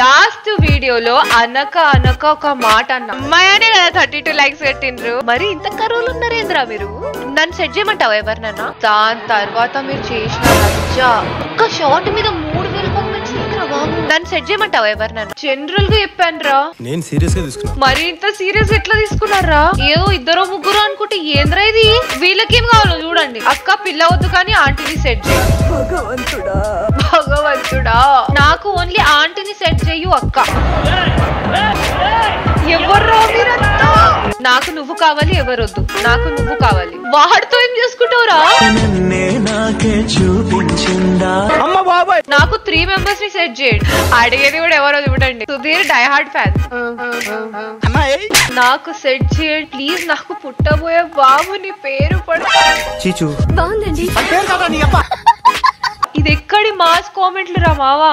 Last వీడియోలో అనక అనక ఒక మాట అన్న. అమ్మాయనే కదా థర్టీ టూ లైక్స్ పెట్టిండ్రు. మరి ఇంత కరువులు ఉన్నారేంద్రా మీరు? నన్ను సెట్ చేయమంటావా ఎవరినన్నా? దాని తర్వాత మీరు చేసిన రచ్చ ఒక్క షాట్ మీద మూడు వేల కామెంట్స్ నన్ను సెట్ చేయమంటావా ఎవరినన్నా? జనరల్గా చెప్పాను రా నేను సీరియస్గా తీసుకున్నా. మరి ఇంత సీరియస్ ఎట్లా తీసుకున్నారా? ఏదో ఇద్దరు ముగ్గురు అనుకుంటే ఏంద్రా ఇది? వీళ్ళకేం కావాలో చూడండి. అక్క పిల్ల వద్దు కానీ ఆంటీని సెట్ చేయి. భగవంతుడా. నాకు ఓన్లీ ఆంటీని సెట్ చెయ్యు అక్క. ఎవర్రా మీరంతా? నాకు నువ్వు కావాలి ఎవరొద్దు. నాకు నువ్వు కావాలి. వాడితో ఏం చేసుకుంటావురా? నాకే త్రీ మెంబర్స్ని సెట్ చేయండి. అడిగేది కూడా ఎవరో చూడండి. సుధీర్ డైహార్డ్ ఫ్యాన్ నాకు సెట్ చేయండి ప్లీజ్ నాకు పుట్టబోయే బాబు నీ పేరు పడ చీచు. బాగుందండి. ఎక్కడి మాస్ కామెంట్లు రా మావా